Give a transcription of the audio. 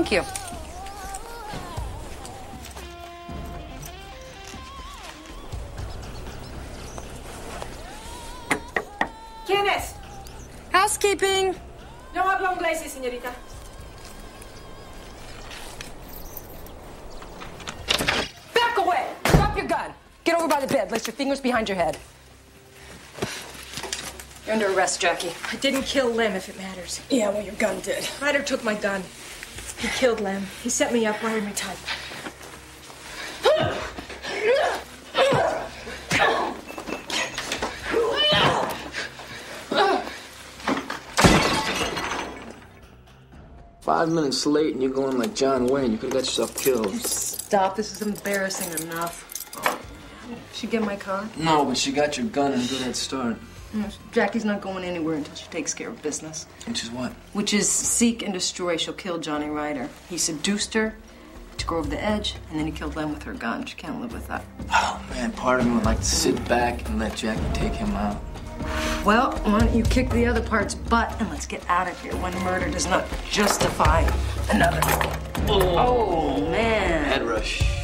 Thank you. ¿Quién es? Housekeeping. No hablo inglés, señorita. Back away. Drop your gun. Get over by the bed. Place your fingers behind your head. You're under arrest, Jackie. I didn't kill Lim, if it matters. Yeah, well, your gun did. Ryder took my gun. He killed Lem. He set me up, wired me tight. Five minutes late and you're going like John Wayne. You could have got yourself killed. Stop. This is embarrassing enough. Should get my car? No, but she got your gun and a good head start. Jackie's not going anywhere until she takes care of business. Which is what? Which is seek and destroy. She'll kill Johnny Ryder. He seduced her, took her over the edge, and then he killed Lem with her gun. She can't live with that. Oh man, part of me would like to sit back and let Jackie take him out. Well, why don't you kick the other part's butt and let's get out of here. One murder does not justify another. Oh, oh man. Head rush.